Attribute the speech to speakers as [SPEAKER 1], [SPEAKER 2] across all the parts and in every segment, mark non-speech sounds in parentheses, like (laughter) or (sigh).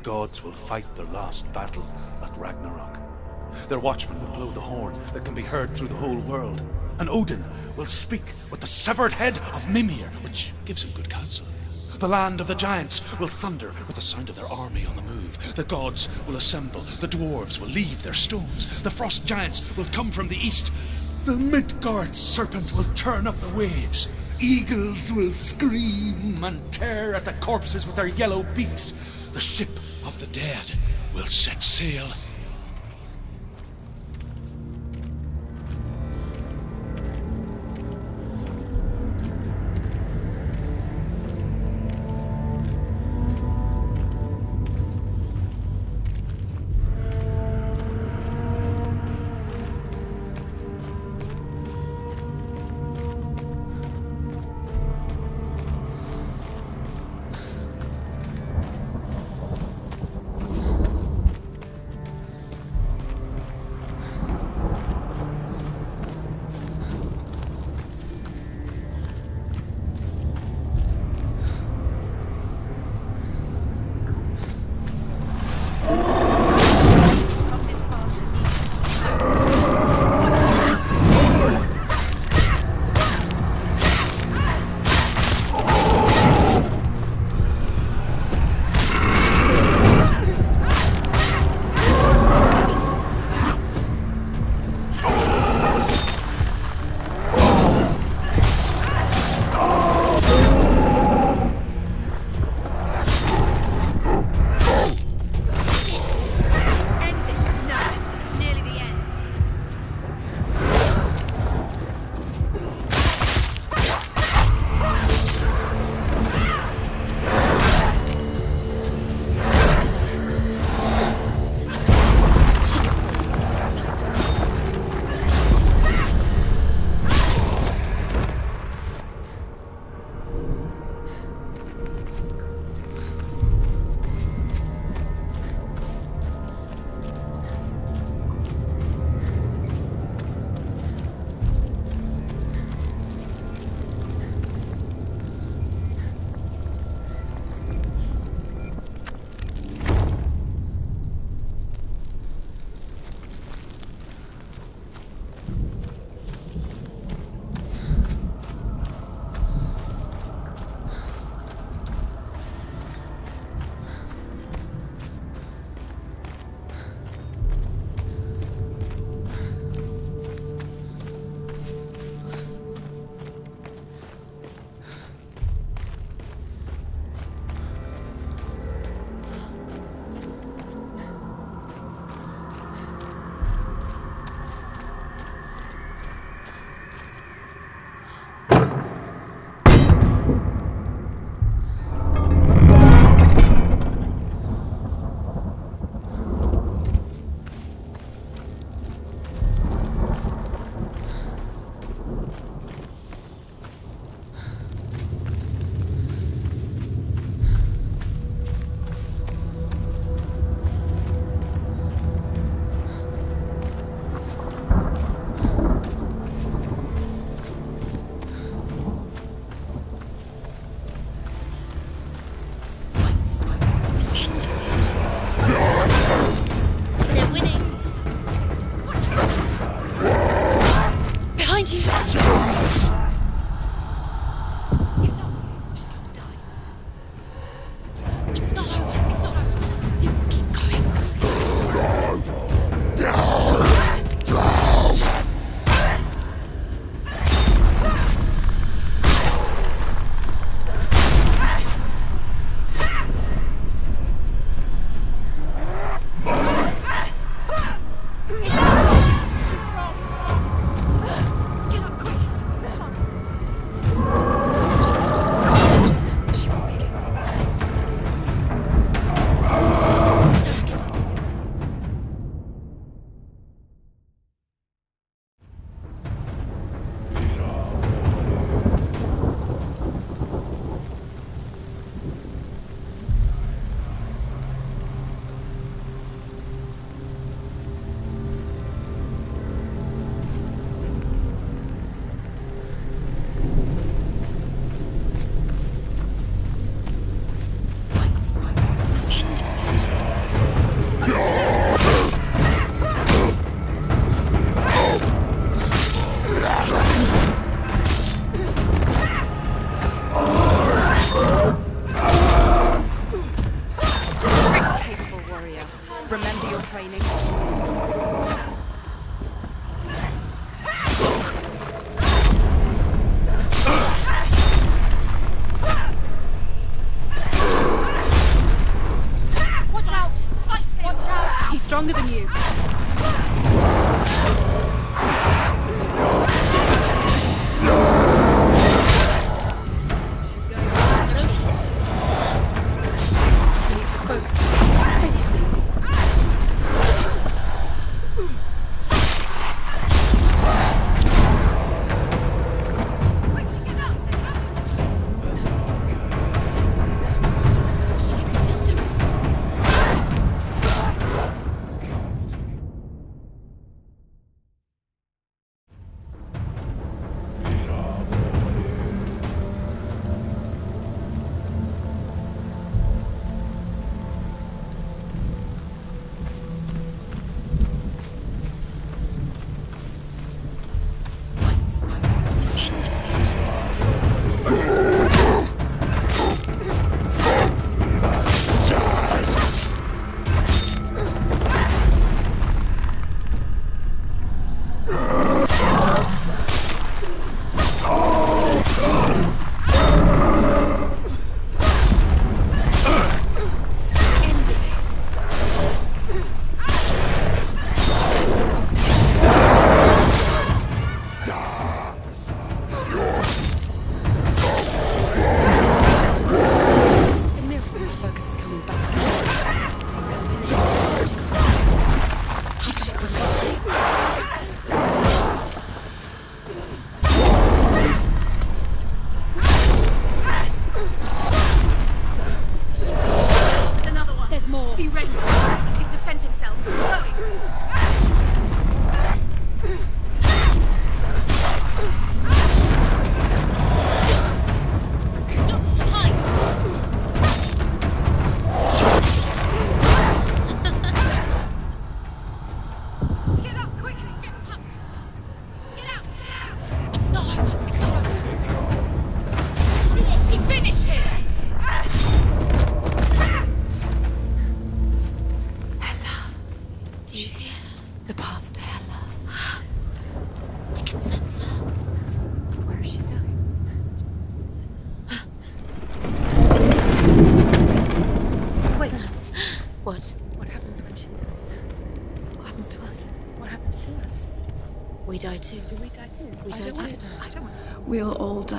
[SPEAKER 1] The gods will fight their last battle at Ragnarok. Their watchmen will blow the horn that can be heard through the whole world, and Odin will speak with the severed head of Mimir, which gives him good counsel. The land of the giants will thunder with the sound of their army on the move. The gods will assemble. The dwarves will leave their stones. The frost giants will come from the east. The Midgard serpent will turn up the waves. Eagles will scream and tear at the corpses with their yellow beaks. The ship of the dead will set sail.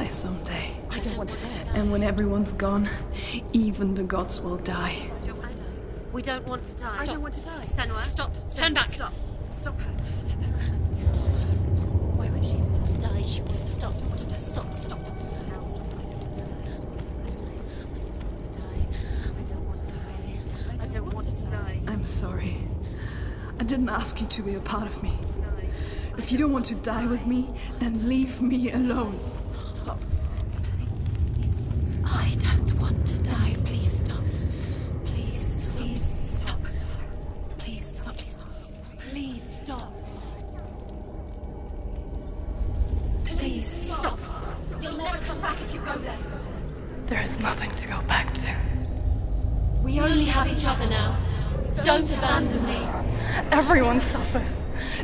[SPEAKER 2] Die
[SPEAKER 3] someday.
[SPEAKER 4] I don't want to die.
[SPEAKER 3] And when everyone's gone, even the gods will die.
[SPEAKER 4] Don't want to die. We don't want to die.
[SPEAKER 5] I don't want to die.
[SPEAKER 4] Senua, stop.
[SPEAKER 5] Senua,
[SPEAKER 4] Turn back.
[SPEAKER 5] Stop. Stop her.
[SPEAKER 4] Stop. Why would she stop to die? She won't stop. Stop. Stop. Stop. Stop. I don't want to die. I don't want to die.
[SPEAKER 3] I'm sorry. I didn't ask you to be a part of me. If you don't want to die with me, then leave me alone.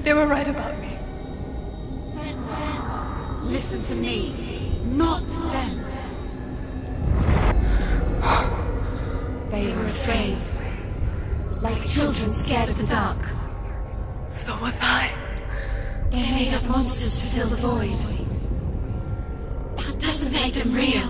[SPEAKER 3] They were right about me.
[SPEAKER 4] Listen to me, not them. (sighs) They were afraid. Like children scared of the dark.
[SPEAKER 3] So was I.
[SPEAKER 4] They made up monsters to fill the void. That doesn't make them real.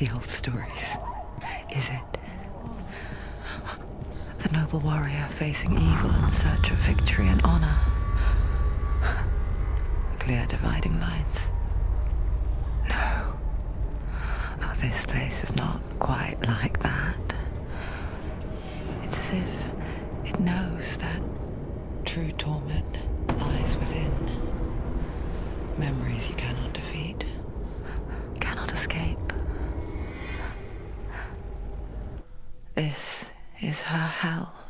[SPEAKER 6] The old
[SPEAKER 7] stories, is it? The noble warrior facing evil in search of victory and honor. Clear dividing lines. No. Oh, this place is not quite like that. It's as if it knows that true torment lies within. Memories you cannot defeat, cannot escape. is her hell.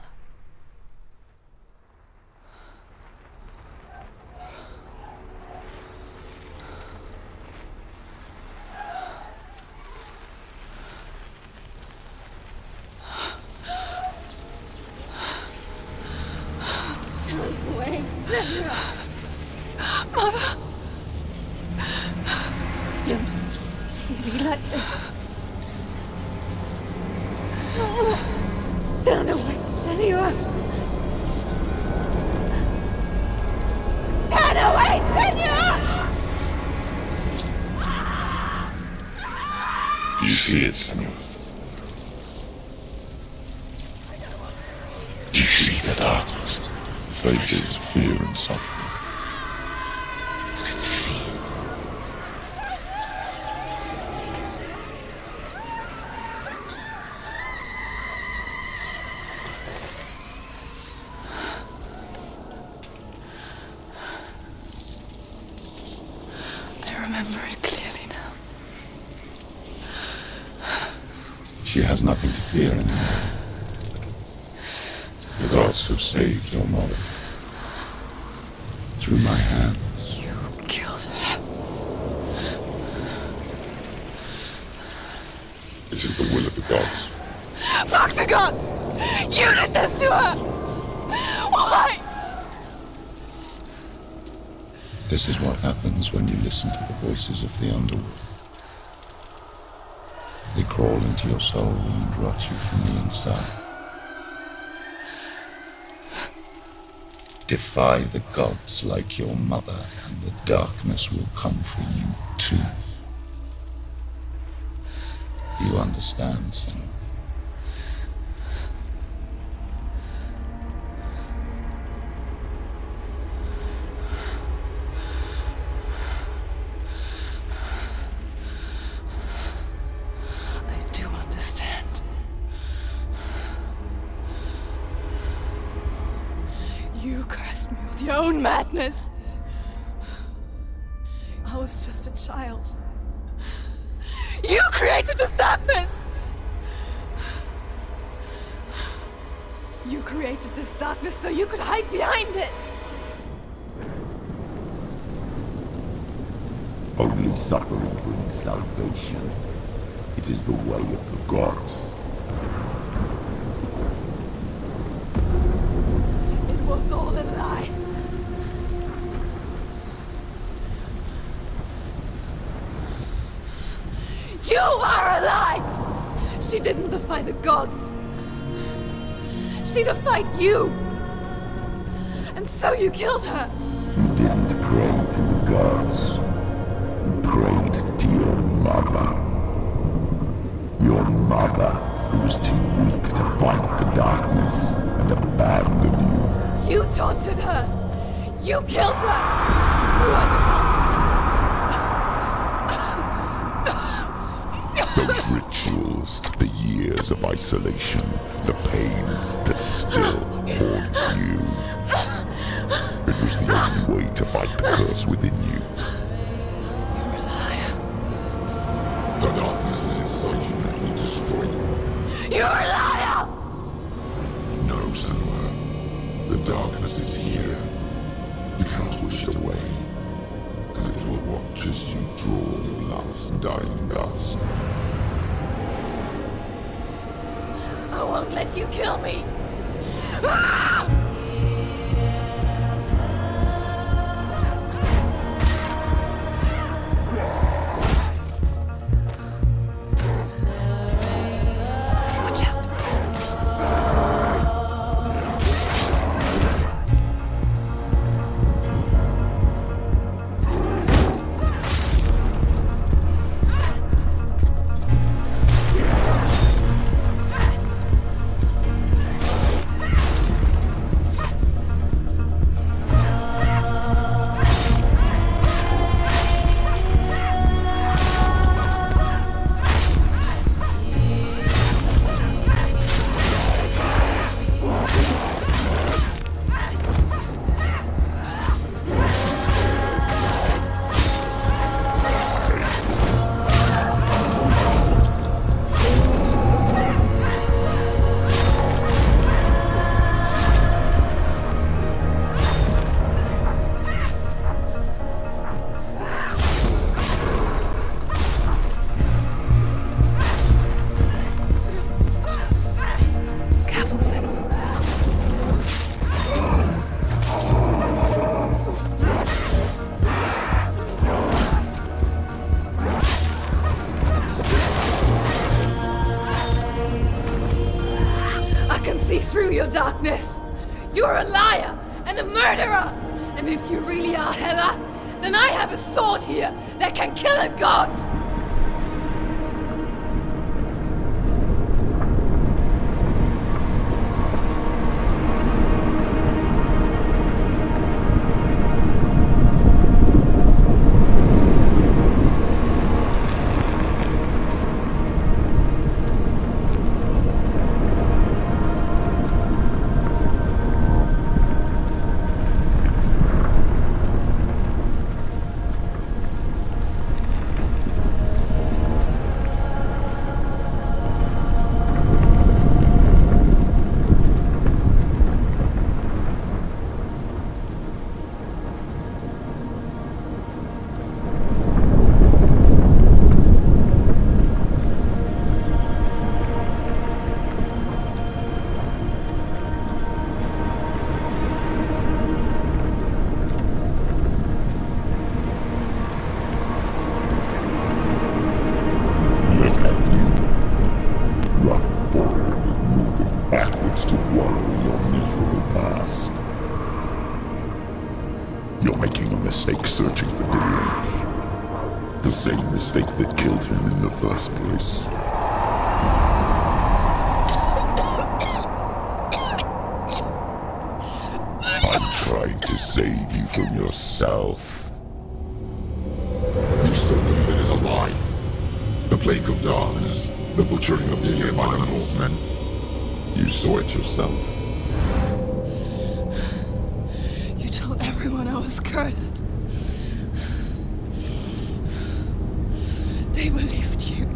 [SPEAKER 2] Wait. (laughs)
[SPEAKER 8] She has nothing to fear anymore. The gods have saved your mother. Through my hand.
[SPEAKER 7] You killed her.
[SPEAKER 8] It is the will of the gods.
[SPEAKER 7] Fuck the gods! You did this to her! Why?
[SPEAKER 8] This is what happens when you listen to the voices of the underworld. They crawl into your soul and rot you from the inside. Defy the gods like your mother, and the darkness will come for you too. You understand, son?
[SPEAKER 9] You
[SPEAKER 7] created this darkness!
[SPEAKER 9] You created this darkness so you could hide behind it.
[SPEAKER 8] Only suffering brings salvation. It is the way of the gods.
[SPEAKER 9] It was all a lie. You are a lie! She didn't defy the gods. She defied you. And so you killed her.
[SPEAKER 8] You didn't pray to the gods. You prayed to your mother. Your mother, who was too weak to fight the darkness and abandoned you.
[SPEAKER 9] You tortured her. You killed her. You are the
[SPEAKER 8] Those rituals, the years of isolation, the pain that still haunts you. It was the only way to fight the curse within you.
[SPEAKER 7] You're a liar.
[SPEAKER 8] The darkness is inside you that will destroy you.
[SPEAKER 7] You're a liar!
[SPEAKER 8] No, Senua. The darkness is here. You cannot wish it away. And it will watch as you draw your last dying gasp.
[SPEAKER 2] Let you kill me!
[SPEAKER 7] Watch
[SPEAKER 9] if you really are Hela, then I have a sword here that can kill a god.
[SPEAKER 8] Yourself. You still believe it is a lie? The plague of darkness, the butchering of Dillion by the Northmen. You saw it yourself.
[SPEAKER 9] You told everyone I was cursed. They believed you.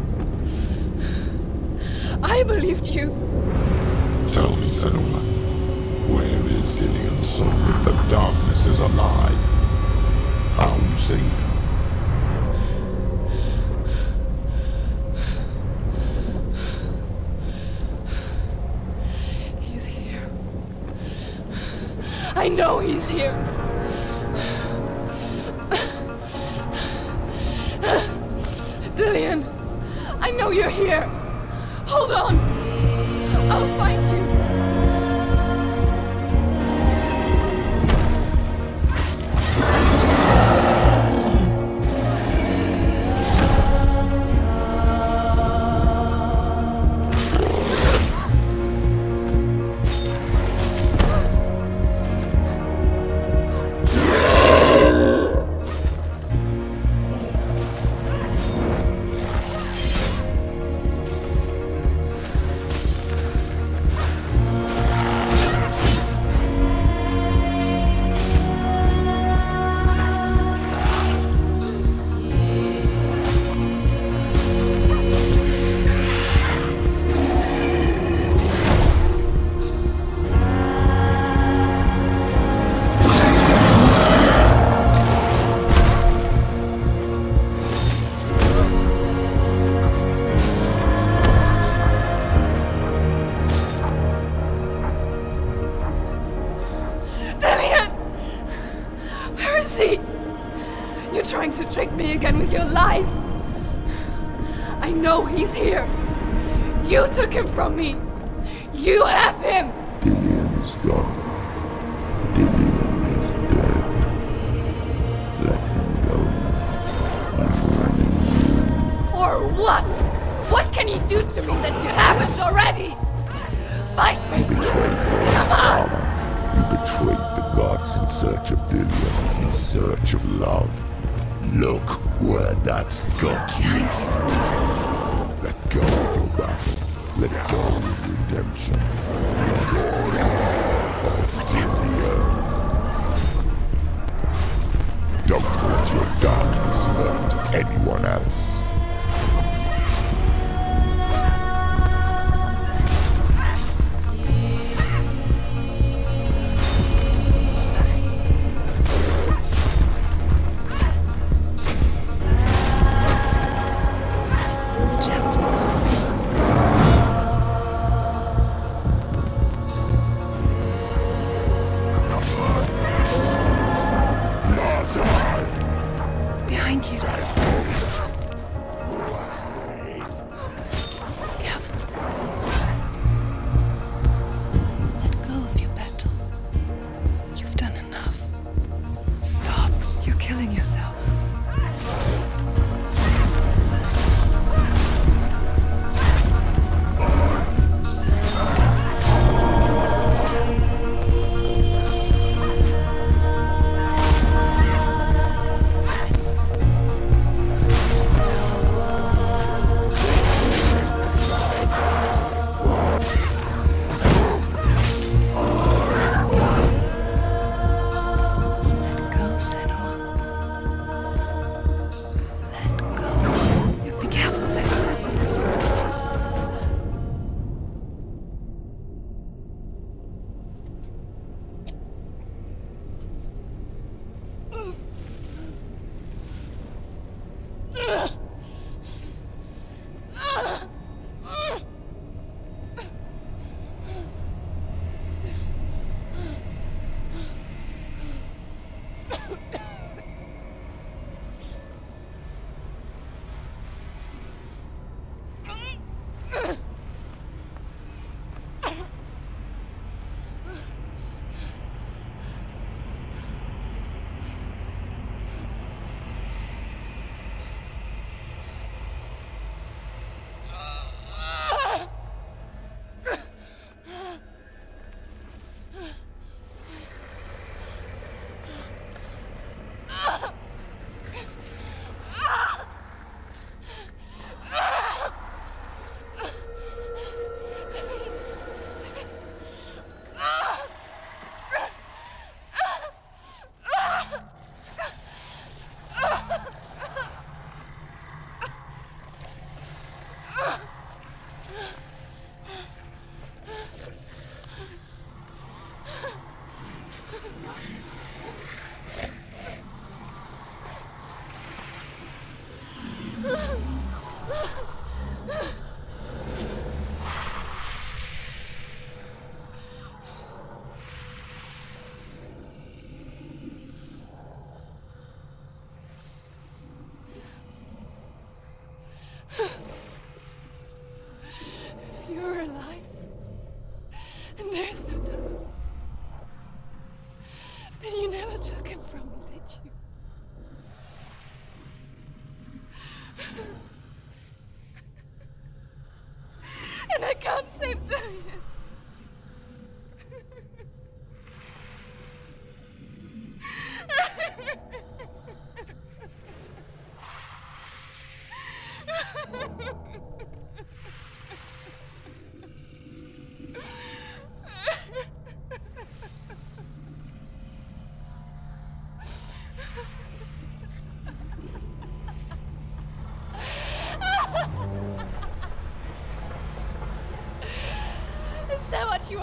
[SPEAKER 9] I believed you.
[SPEAKER 8] Tell me, Senua, where is Dillion's soul if the darkness is a saved him?
[SPEAKER 9] He's here. I know he's here. Dillion, I know you're here. Hold on. I'll find you.
[SPEAKER 8] Betrayed the gods in search of Dillion, in search of love. Look where that's got you. Let go of your battle. Let go of redemption. Let go of Dillion. Don't let your darkness hurt anyone else.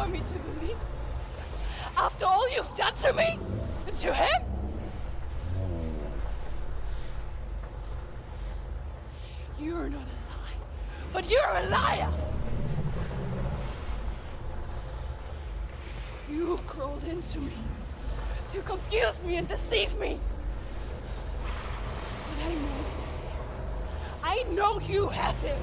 [SPEAKER 9] Want me to believe? After all you've done to me? To him? You're not a lie, but you're a liar! You crawled into me to confuse me and deceive me. But I know here. I know you have him.